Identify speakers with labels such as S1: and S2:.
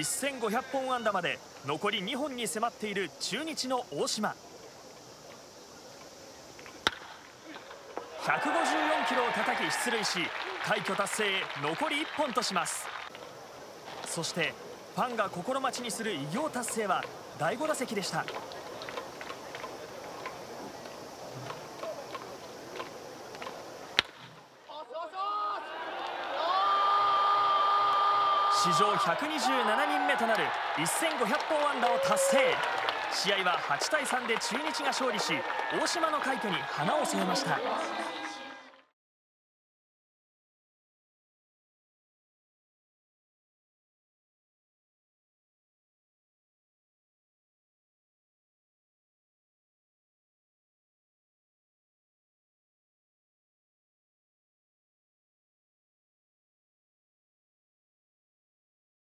S1: 1500本安打まで残り2本に迫っている中日の大島。154キロを叩き出塁し快挙達成へ残り1本とします。そしてファンが心待ちにする偉業達成は第5打席でした。史上127人目となる1500本安打を達成。試合は8対3で中日が勝利し大島の快挙に花を添えました。